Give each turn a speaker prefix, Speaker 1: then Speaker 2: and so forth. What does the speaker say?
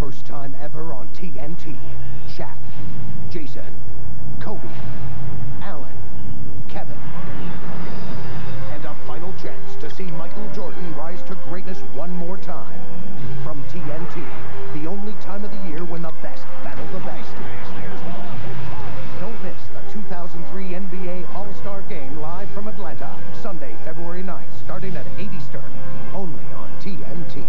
Speaker 1: First time ever on TNT. Shaq, Jason, Kobe, Allen, Kevin. And a final chance to see Michael Jordan rise to greatness one more time. From TNT, the only time of the year when the best battle the best. Don't miss the 2003 NBA All-Star Game live from Atlanta, Sunday, February 9th, starting at 8 Eastern, only on TNT.